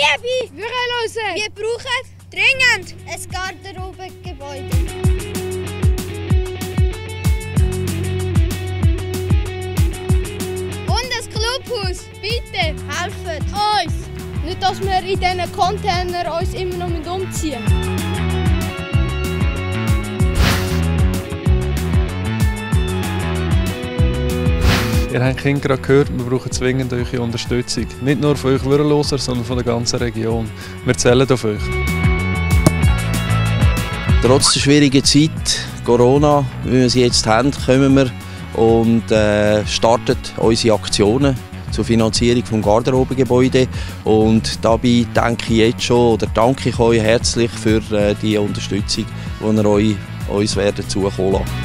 Liebe, wir hören. Wir brauchen dringend ein Garderobengebäude. Und ein Clubhaus. Bitte, helfen uns. Nicht, dass wir in diesen Container uns immer noch umziehen Ihr habt Kinder gerade gehört, wir brauchen zwingend eure Unterstützung. Nicht nur von euch Würreloser, sondern von der ganzen Region. Wir zählen auf euch. Trotz der schwierigen Zeit, Corona, wie wir sie jetzt haben, kommen wir und äh, starten unsere Aktionen zur Finanzierung des Garderobengebäudes. Und dabei denke ich jetzt schon, oder danke ich euch herzlich für äh, die Unterstützung, die ihr euch, uns werden zukommen lassen.